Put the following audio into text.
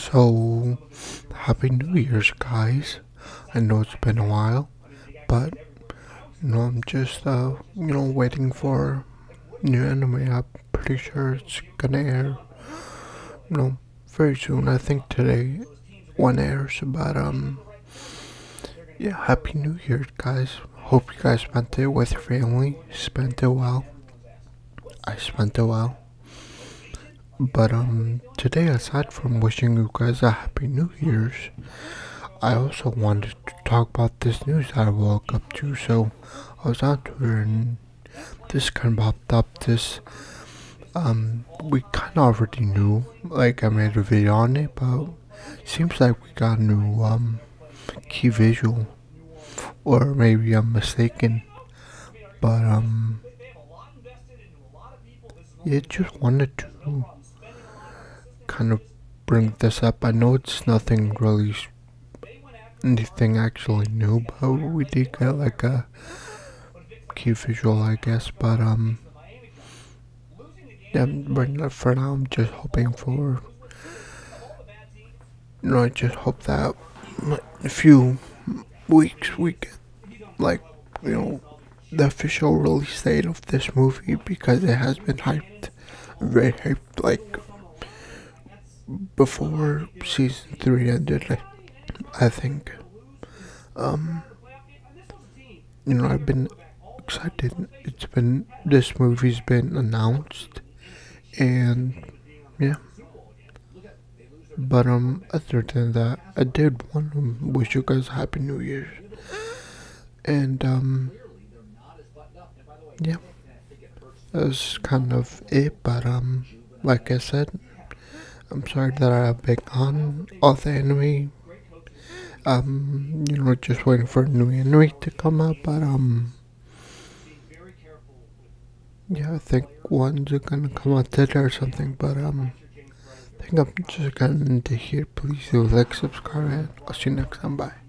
So, Happy New Year's, guys. I know it's been a while, but you know, I'm just uh, you know, waiting for new anime. I'm pretty sure it's gonna air, you know, very soon. I think today one airs, but um, yeah, Happy New Year, guys. Hope you guys spent it with your family. Spent it well. I spent it well. But um, today, aside from wishing you guys a happy New Year's, I also wanted to talk about this news that I woke up to. So I was on Twitter and this kind of popped up. This um, we kind of already knew. Like I made a video on it, but seems like we got a new um key visual, or maybe I'm mistaken. But um, yeah, just wanted to kind of bring this up. I know it's nothing really, anything actually new, but we did get like a key visual, I guess. But um, yeah, but for now, I'm just hoping for. You know, I just hope that a few weeks we get like you know the official release date of this movie because it has been hyped, very hyped, like before season three ended. I, I think. Um, you know, I've been excited. It's been this movie's been announced, and yeah. But um, other than that, I did want to wish you guys happy New Year's, and um, yeah, that's kind of it. But um, like I said, I'm sorry that I've been on all the anime. Um, you know, just waiting for a new anime to come out, but um, yeah, I think one's gonna come out today or something. But um, I think I'm just gonna end it here. Please do like, subscribe, and I'll see you next time. Bye.